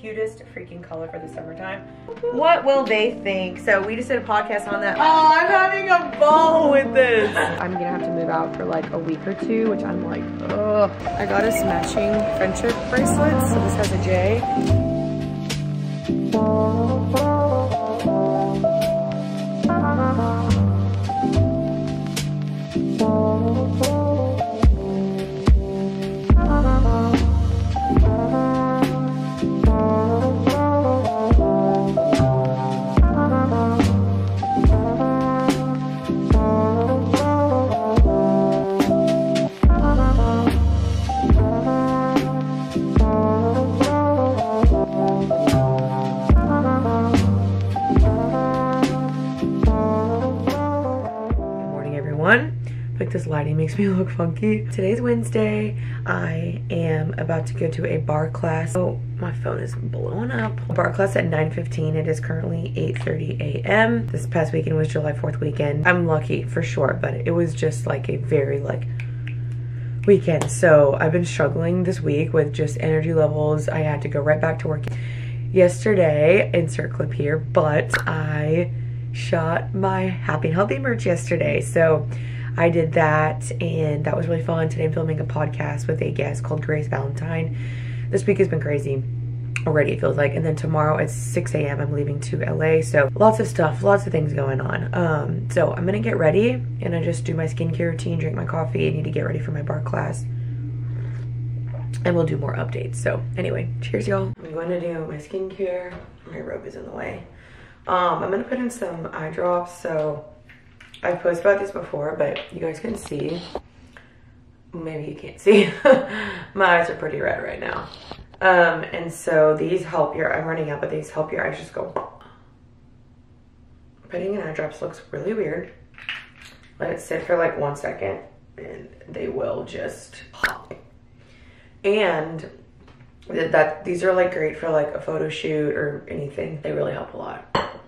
cutest freaking color for the summertime. What will they think? So we just did a podcast on that. Oh, I'm having a ball with this. I'm gonna have to move out for like a week or two, which I'm like, ugh. I got us matching friendship bracelets. So this has a J. this lighting makes me look funky. Today's Wednesday. I am about to go to a barre class. Oh, my phone is blowing up. Barre class at 9.15. It is currently 8.30 a.m. This past weekend was July 4th weekend. I'm lucky for sure, but it was just like a very like weekend. So I've been struggling this week with just energy levels. I had to go right back to work yesterday, insert clip here, but I shot my happy and healthy merch yesterday. So I did that and that was really fun. Today I'm filming a podcast with a guest called Grace Valentine. This week has been crazy already it feels like. And then tomorrow at 6 a.m i'm leaving to la so lots of stuff lots of things going on. Um so i'm gonna get ready and i just do my skincare routine drink my coffee i need to get ready for my barre class. And we'll do more updates. So anyway cheers y'all. I'm going to do my skincare. My robe is in the way. Um i'm gonna put in some eye drops so I've posted about this before, but you guys can see. Maybe you can't see. My eyes are pretty red right now. Um, and so these help your, I'm running out, but these help your eyes just go. Putting in eye drops looks really weird. Let it sit for like one second and they will just pop. And that these are like great for like a photo shoot or anything. They really help a lot.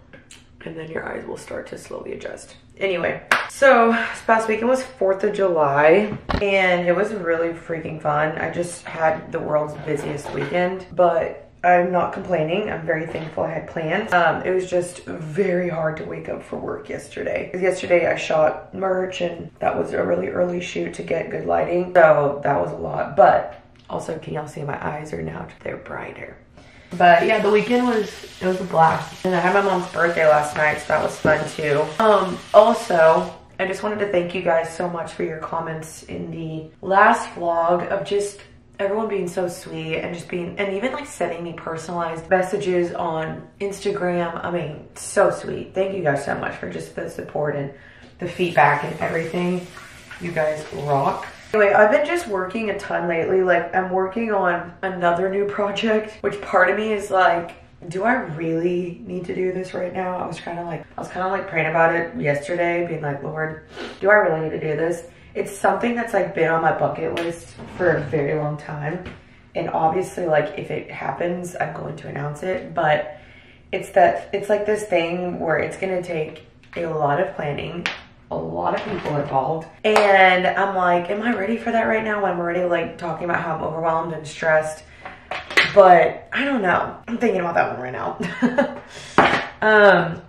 And then your eyes will start to slowly adjust. Anyway, so this past weekend was 4th of July and it was really freaking fun. I just had the world's busiest weekend, but I'm not complaining. I'm very thankful I had plans. Um, it was just very hard to wake up for work yesterday. Yesterday I shot merch and that was a really early shoot to get good lighting. So that was a lot, but also can y'all see my eyes are now, they're brighter. But yeah, the weekend was, it was a blast. And I had my mom's birthday last night, so that was fun too. Um, also, I just wanted to thank you guys so much for your comments in the last vlog of just everyone being so sweet and just being, and even like sending me personalized messages on Instagram. I mean, so sweet. Thank you guys so much for just the support and the feedback and everything. You guys rock. Anyway, I've been just working a ton lately. Like, I'm working on another new project, which part of me is like, do I really need to do this right now? I was kind of like, I was kind of like praying about it yesterday, being like, Lord, do I really need to do this? It's something that's like been on my bucket list for a very long time. And obviously, like, if it happens, I'm going to announce it. But it's that, it's like this thing where it's going to take a lot of planning a lot of people involved. And I'm like, am I ready for that right now? I'm already like talking about how I'm overwhelmed and stressed. But I don't know. I'm thinking about that one right now. um,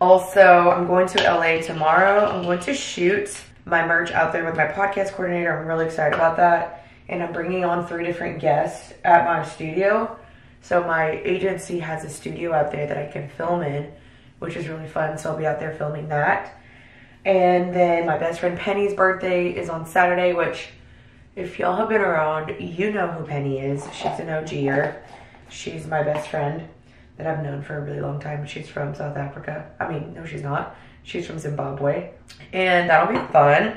also, I'm going to LA tomorrow. I'm going to shoot my merch out there with my podcast coordinator. I'm really excited about that. And I'm bringing on three different guests at my studio. So my agency has a studio out there that I can film in, which is really fun. So I'll be out there filming that. And then my best friend Penny's birthday is on Saturday, which if y'all have been around, you know who Penny is. She's an OGer. She's my best friend that I've known for a really long time. She's from South Africa. I mean, no, she's not. She's from Zimbabwe. And that'll be fun.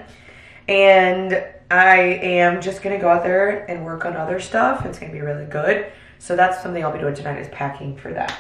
And I am just to go out there and work on other stuff. It's to be really good. So that's something I'll be doing tonight is packing for that.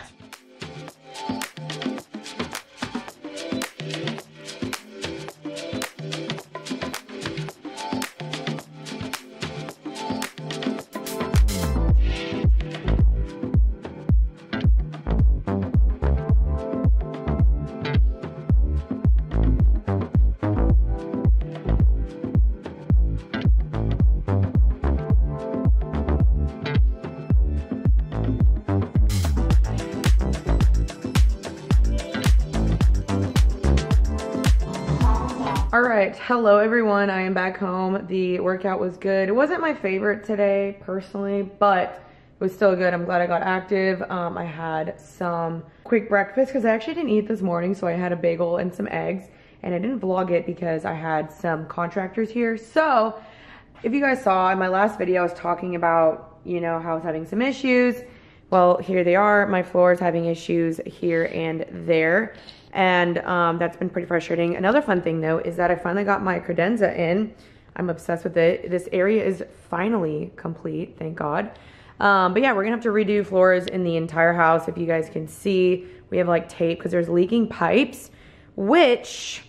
Right, hello everyone. I am back home. The workout was good. It wasn't my favorite today personally, but it was still good. I'm glad I got active. Um, I had some quick breakfast because I actually didn't eat this morning, so I had a bagel and some eggs, and I didn't vlog it because I had some contractors here. So if you guys saw in my last video, I was talking about, you know, how I was having some issues. Well, here they are. My floor is having issues here and there and um, that's been pretty frustrating. Another fun thing though is that I finally got my credenza in. I'm obsessed with it. This area is finally complete, thank God. Um, but yeah, we're gonna have to redo floors in the entire house. If you guys can see, we have like tape because there's leaking pipes, which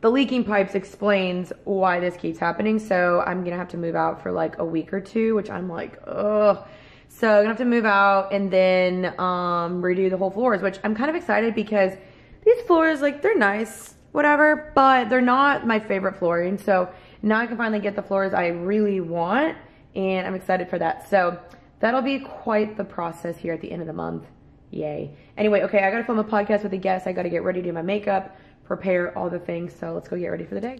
the leaking pipes explains why this keeps happening. So I'm gonna have to move out for like a week or two, which I'm like, ugh. So I'm gonna have to move out and then um, redo the whole floors, which I'm kind of excited because these floors, like they're nice, whatever, but they're not my favorite flooring. So now I can finally get the floors I really want and I'm excited for that. So that'll be quite the process here at the end of the month. Yay. Anyway, okay, I gotta film a podcast with a guest. I gotta get ready to do my makeup, prepare all the things. So let's go get ready for the day.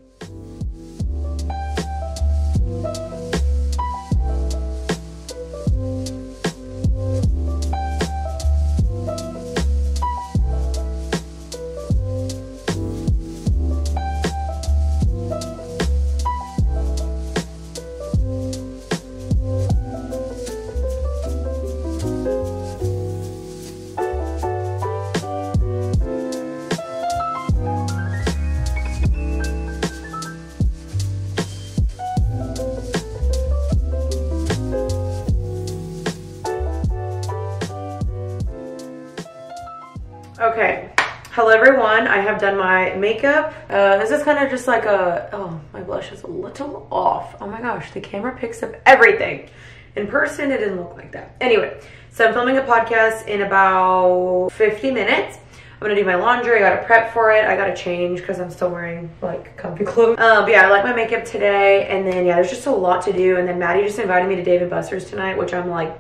Everyone. I have done my makeup. Uh, this is kind of just like a, oh, my blush is a little off. Oh my gosh, the camera picks up everything. In person, it didn't look like that. Anyway, so I'm filming a podcast in about 50 minutes. I'm gonna do my laundry, I gotta prep for it, I gotta change because I'm still wearing like comfy clothes. Uh, but yeah, I like my makeup today, and then yeah, there's just a lot to do, and then Madi just invited me to Dave & Buster's tonight, which I'm like,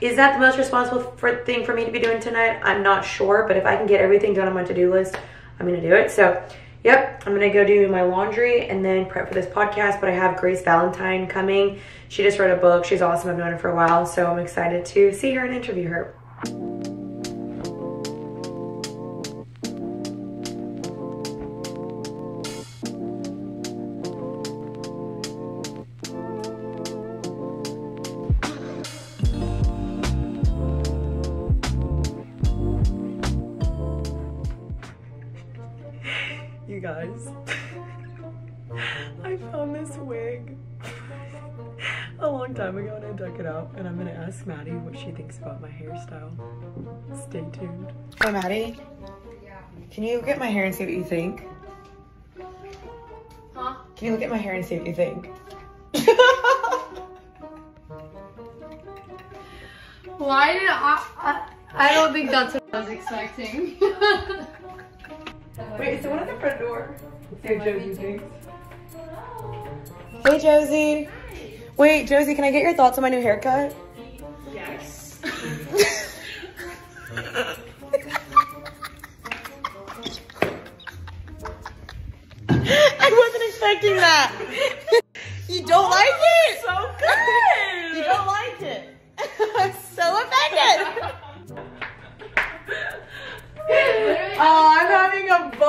is that the most responsible for, thing for me to be doing tonight? I'm not sure, but if I can get everything done on my to-do list, I'm gonna do it. So, yep, I'm gonna go do my laundry and then prep for this podcast, but I have Grace Valentine coming. She just wrote a book. She's awesome. I've known her for a while, so I'm excited to see her and interview her. Guys. I found this wig a long time ago and I dug it out and I'm gonna ask Madi what she thinks about my hairstyle. Stay tuned. Hey Madi. Can you look at my hair and see what you think? Huh? Can you look at my hair and see what you think? Why did I, I, I don't think that's what I was expecting. Wait, is someone at the front door? See what Josie. Hey, Josie. Wait, Josie, can I get your thoughts on my new haircut? Yes. I wasn't expecting that. you don't like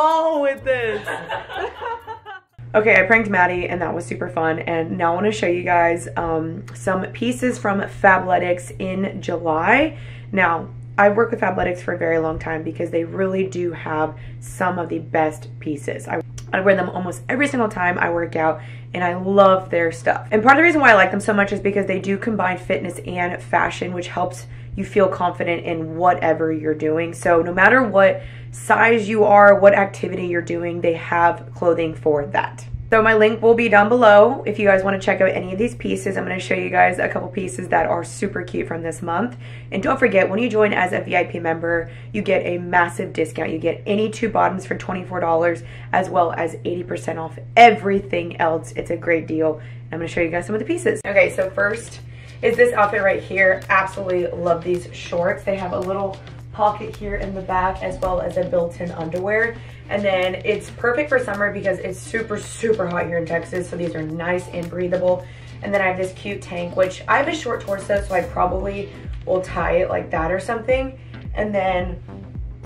ball with this. okay, I pranked Madi and that was super fun. And now I want to show you guys um, some pieces from Fabletics in July. Now, I've worked with Fabletics for a very long time because they really do have some of the best pieces. I, I wear them almost every single time I work out and I love their stuff. And part of the reason why I like them so much is because they do combine fitness and fashion, which helps you feel confident in whatever you're doing. So no matter what size you are, what activity you're doing, they have clothing for that. So my link will be down below if you guys want to check out any of these pieces. I'm going to show you guys a couple pieces that are super cute from this month. And don't forget, when you join as a VIP member, you get a massive discount. You get any two bottoms for $24 as well as 80% off everything else. It's a great deal. I'm going to show you guys some of the pieces. Okay, so first is this outfit right here. Absolutely love these shorts. They have a little pocket here in the back as well as a built-in underwear. And then it's perfect for summer because it's super, super hot here in Texas. So these are nice and breathable. And then I have this cute tank, which I have a short torso, so I probably will tie it like that or something. And then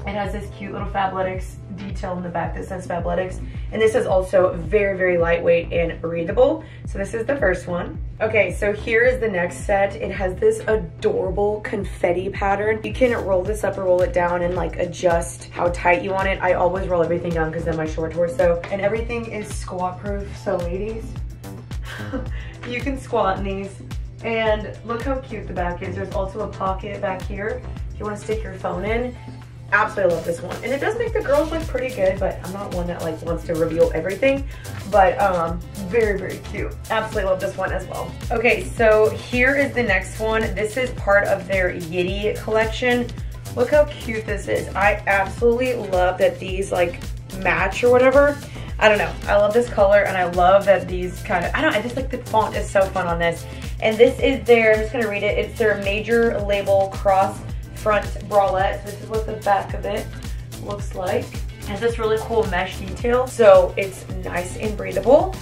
it has this cute little Fabletics detail in the back that says Fabletics. And this is also very, very lightweight and breathable. So this is the first one. Okay, so here is the next set. It has this adorable confetti pattern. You can roll this up or roll it down and like adjust how tight you want it. I always roll everything down because of my short torso. And everything is squat proof. So ladies, you can squat in these. And look how cute the back is. There's also a pocket back here if you want to stick your phone in absolutely love this one. And it does make the girls look pretty good, but I'm not one that like wants to reveal everything. But um, very, very cute. Absolutely love this one as well. Okay, so here is the next one. This is part of their Yitty collection. Look how cute this is. I absolutely love that these like match or whatever. I don't know. I love this color and I love that these kind of, I don't I just like the font is so fun on this. And this is their, I'm just gonna read it. It's their major label cross front bralette. This is what the back of it looks like. It has this really cool mesh detail, so it's nice and breathable.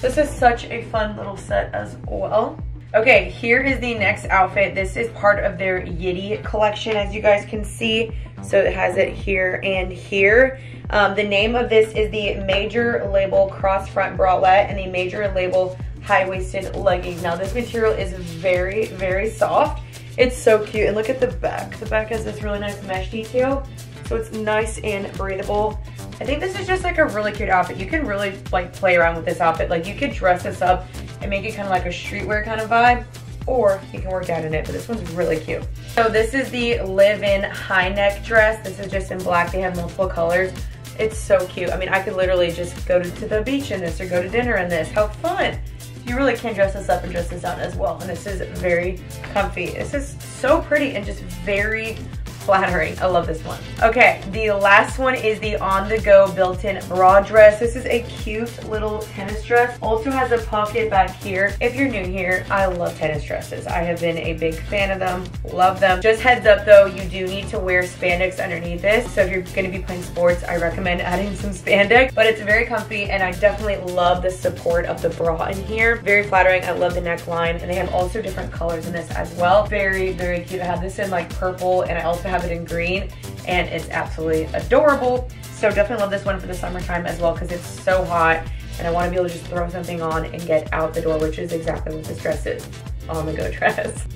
This is such a fun little set as well. Okay, here is the next outfit. This is part of their Yitty collection, as you guys can see. So it has it here and here. Um, the name of this is the Major Label Cross Front Bralette and the Major Label High-Waisted Leggings. Now this material is very, very soft. It's so cute. And look at the back. The back has this really nice mesh detail. So it's nice and breathable. I think this is just like a really cute outfit. You can really like play around with this outfit. Like you could dress this up and make it kind of like a streetwear kind of vibe or you can work out in it, but this one's really cute. So this is the live-in high neck dress. This is just in black. They have multiple colors. It's so cute. I mean, I could literally just go to, to the beach in this or go to dinner in this. How fun you really can dress this up and dress this down as well. And this is very comfy. This is so pretty and just very flattering. I love this one. Okay, the last one is the on-the-go built-in bra dress. This is a cute little tennis dress. Also has a pocket back here. If you're new here, I love tennis dresses. I have been a big fan of them, love them. Just heads up though, you do need to wear spandex underneath this. So if you're gonna be playing sports, I recommend adding some spandex, but it's very comfy and I definitely love the support of the bra in here. Very flattering, I love the neckline and they have also different colors in this as well. Very, very cute. I have this in like purple and I also have it in green and it's absolutely adorable. So definitely love this one for the summertime as well because it's so hot and I want to be able to just throw something on and get out the door, which is exactly what this dress is, on the go dress.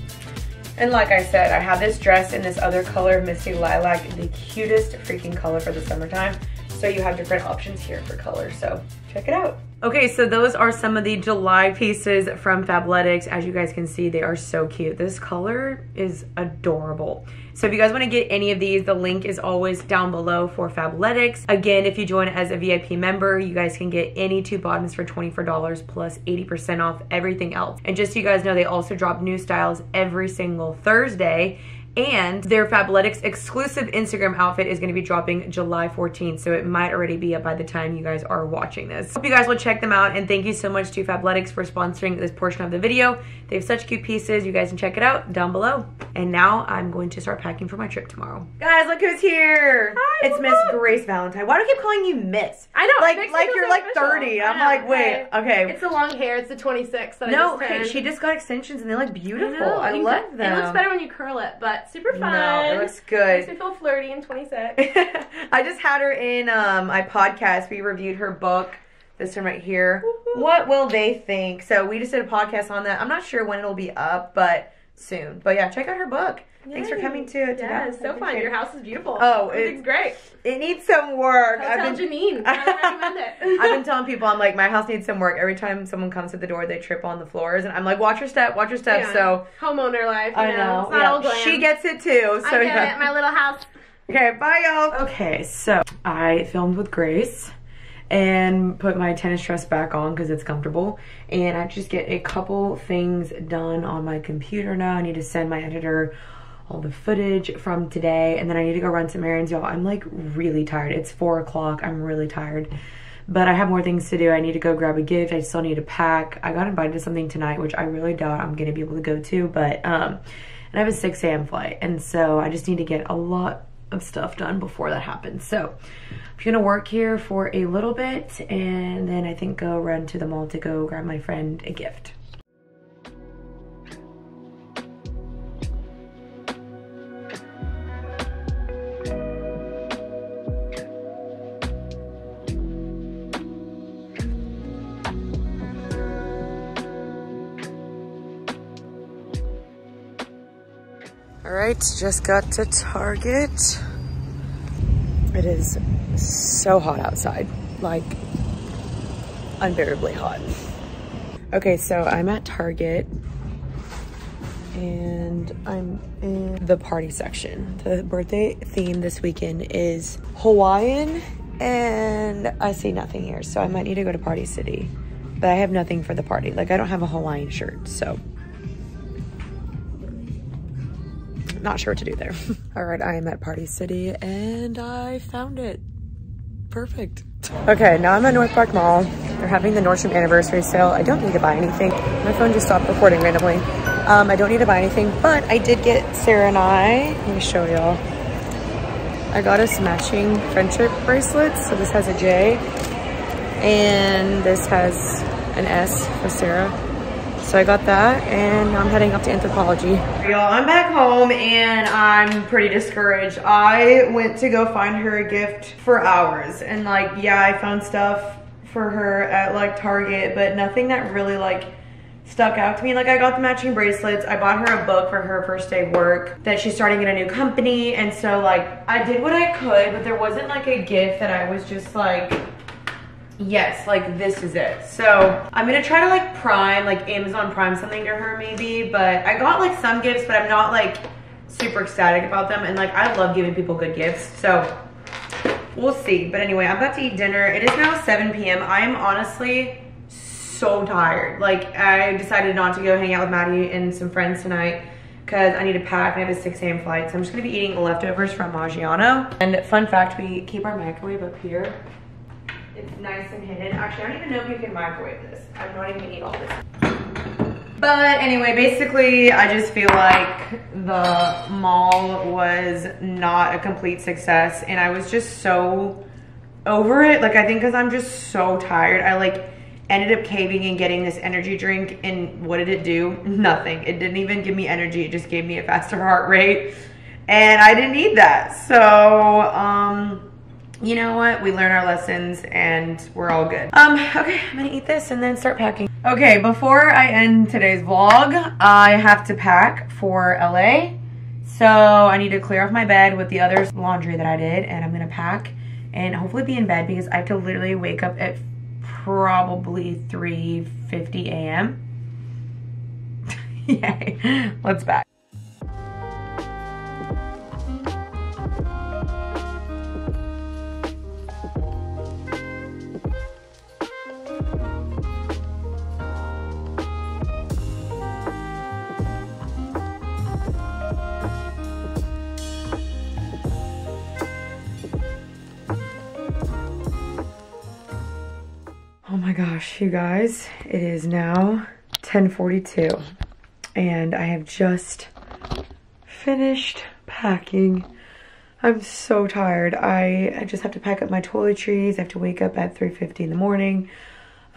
And like I said, I have this dress in this other color, Misty Lilac, the cutest freaking color for the summertime. So you have different options here for color, so check it out. Okay, so those are some of the July pieces from Fabletics. As you guys can see, they are so cute. This color is adorable. So if you guys want to get any of these, the link is always down below for Fabletics. Again, if you join as a VIP member, you guys can get any two bottoms for $24 plus 80% off everything else. And just so you guys know, they also drop new styles every single Thursday and their Fabletics exclusive Instagram outfit is going to be dropping July 14th, so it might already be up by the time you guys are watching this. Hope you guys will check them out, and thank you so much to Fabletics for sponsoring this portion of the video. They have such cute pieces. You guys can check it out down below. And now I'm going to start packing for my trip tomorrow. Guys, look who's here. Hi, it's Miss Grace Valentine. Why do I keep calling you Miss? I know. Like, like you're like 30. I'm like, wait, okay. It's the long hair. It's the 26 that no, I just okay, she just got extensions and they look beautiful. know, I love can- them. It looks better when you curl it, but super fun. No, it looks good. Makes me feel flirty and 26. I just had her in um, my podcast. We reviewed her book. This one right here. Woo-hoo. What will they think? So we just did a podcast on that. I'm not sure when it'll be up, but soon. But yeah, check out her book. Thanks for coming to to Yeah, it's so fun. Your house is beautiful. Oh, everything's it- great. It needs some work. I'll tell I've been, Jeanine. I recommend it. I've been telling people, I'm like, my house needs some work. Every time someone comes to the door, they trip on the floors, and I'm like, watch your step, watch your step. Yeah. So homeowner life. You I know. It's not yeah. all glam. She gets it too. So I get yeah. it. My little house. Okay, bye y'all. Okay, so I filmed with Grace and put my tennis dress back on because it's comfortable. And I just get a couple things done on my computer now. I need to send my editor all the footage from today and then I need to go run some errands. Y'all, I'm like really tired. It's four o'clock. I'm really tired. But I have more things to do. I need to go grab a gift. I still need to pack. I got invited to something tonight, which I really doubt I'm gonna be able to go to, but um and I have a 6 a.m. flight. And so I just need to get a lot of stuff done before that happens. So I'm gonna work here for a little bit and then I think go run to the mall to go grab my friend a gift. All right, just got to Target. It is so hot outside, like unbearably hot. Okay, so I'm at Target and I'm in the party section. The birthday theme this weekend is Hawaiian and I see nothing here. So I might need to go to Party City, but I have nothing for the party. Like I don't have a Hawaiian shirt, so not sure what to do there. All right, I am at Party City and I found it. Perfect. Okay, now I'm at North Park Mall. They're having the Nordstrom anniversary sale. I don't need to buy anything. My phone just stopped recording randomly. Um, I don't need to buy anything, but I did get Sarah and I, let me show y'all. I got us matching friendship bracelets. So this has a J and this has an S for Sarah. So I got that and I'm heading up to Anthropologie. Y'all, I'm back home and I'm pretty discouraged. I went to go find her a gift for hours and like, yeah, I found stuff for her at like Target, but nothing that really like stuck out to me. Like I got the matching bracelets. I bought her a book for her first day of work that she's starting in a new company. And so like I did what I could, but there wasn't like a gift that I was just like, yes, like this is it. So I'm gonna try to like prime, like Amazon prime something to her maybe, but I got like some gifts, but I'm not like super ecstatic about them. And like, I love giving people good gifts. So we'll see. But anyway, I'm about to eat dinner. It is now 7 p.m. I am honestly so tired. Like I decided not to go hang out with Madi and some friends tonight because I need to pack and I have a 6 a.m. flight. So I'm just gonna be eating leftovers from Maggiano. And fun fact, we keep our microwave up here it's nice and hidden. Actually, I don't even know if you can microwave this. I'm not even gonna eat all this. But anyway, basically, I just feel like the mall was not a complete success and I was just so over it. Like, I think because I'm just so tired, I like ended up caving and getting this energy drink and what did it do? Nothing. It didn't even give me energy. It just gave me a faster heart rate and I didn't need that. So, um, you know what? We learn our lessons and we're all good. Um, okay, I'm gonna eat this and then start packing. Okay, before I end today's vlog, I have to pack for LA. So I need to clear off my bed with the other laundry that I did and I'm gonna pack and hopefully be in bed because I have to literally wake up at probably 3.50 a.m. Yay, let's back. Gosh, you guys, it is now 1042 and I have just finished packing. I'm so tired. I, I just have to pack up my toiletries. I have to wake up at 3.50 in the morning.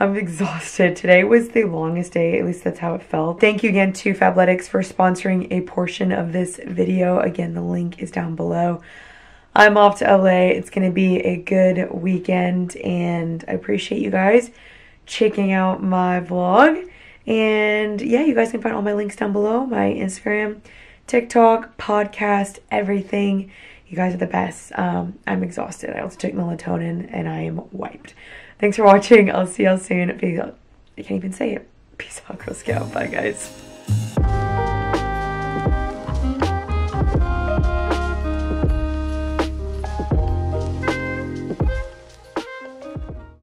I'm exhausted. Today was the longest day, at least that's how it felt. Thank you again to Fabletics for sponsoring a portion of this video. Again, the link is down below. I'm off to LA. It's going to be a good weekend and I appreciate you guys checking out my vlog. And yeah, you guys can find all my links down below, my Instagram, TikTok, podcast, everything. You guys are the best. Um, I'm exhausted. I also took melatonin and I am wiped. Thanks for watching. I'll see y'all soon. Peace out. I can't even say it. Peace out, Girl Scout. Bye, guys.